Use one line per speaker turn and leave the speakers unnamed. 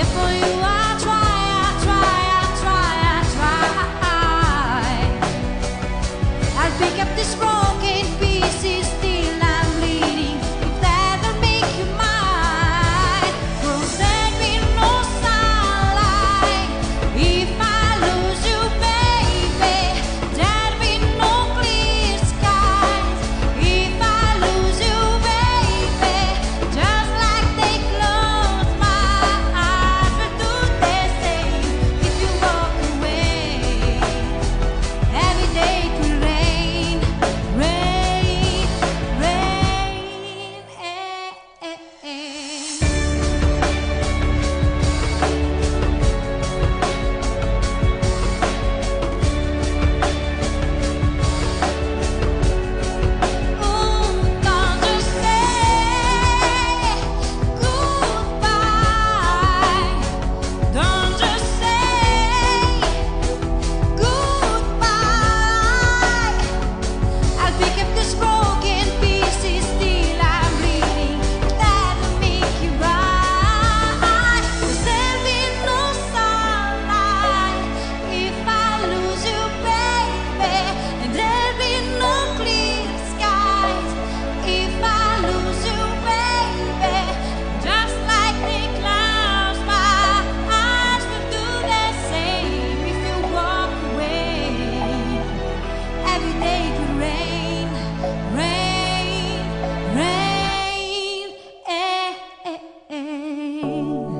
here for you. I sing.